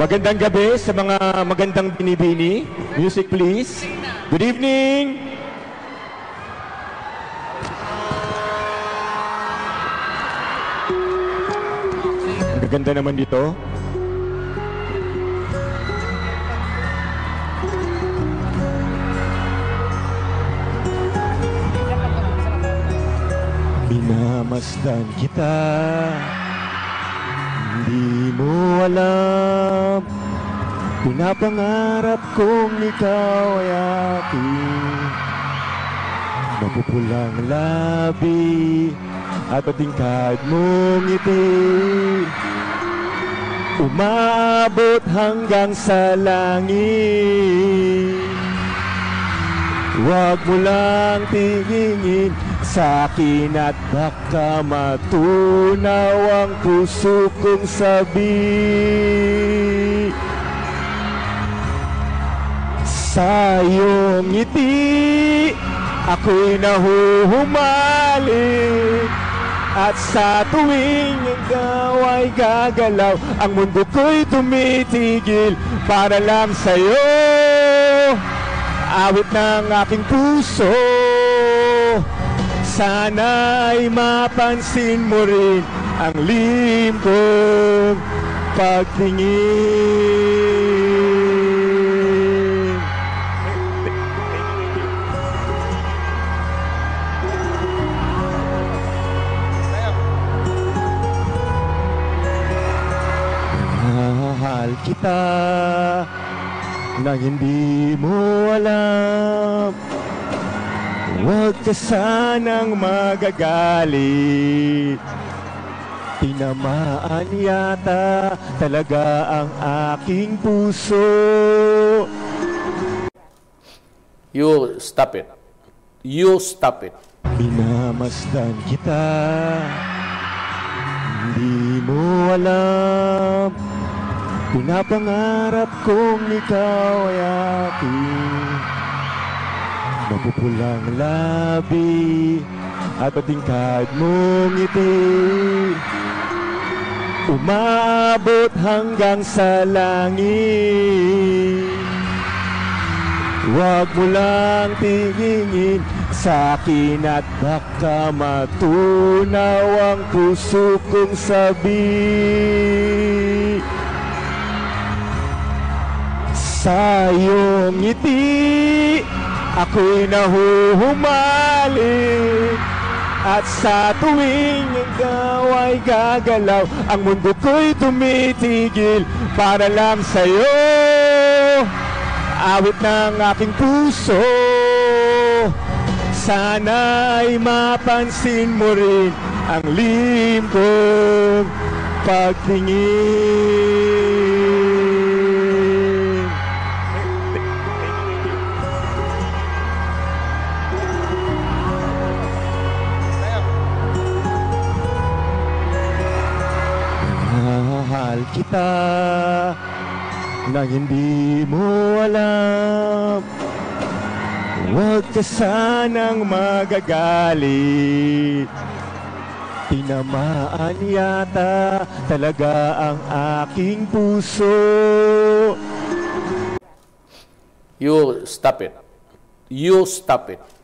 Magandang gabi sa mga magandang binibini. Music please. Good evening. Ang gaganda naman dito. Minamasdan kita Hindi mo alam. Pinapangarap kong ikaw ay aking Mapupulang labi At patingkad mong ngiti. Umabot hanggang sa langit. Huwag mo lang tingin sa akin at baka matunaw ang puso kong sabi. Sa iyong ngiti ako'y nahuhumalik At sa tuwing ikaw ay gagalaw Ang mundo ko'y tumitigil para lang sa'yo. Awit ng aking puso Sana'y mapansin mo rin Ang kong pagtingin Mahal kita na hindi mo alam Huwag ka sanang magagalit Tinamaan yata talaga ang aking puso You stop it. You stop it. Minamasdan kita Hindi mo alam Pinapangarap kong ikaw ay aking Mapupulang labi At patingkad mong ngiti. Umabot hanggang sa langit. Huwag mo lang tingin sa akin at baka matunaw ang puso kong sabi. Sa iyong ngiti ako'y nahuhumalik At sa tuwing ikaw ay gagalaw Ang mundo ko'y tumitigil para lang sa'yo. Awit ng aking puso Sana'y mapansin mo rin Ang lim kong pagtingin kita nang hindi mo alam Huwag ka sanang magagalit Tinamaan yata talaga ang aking puso You stop it. You stop it.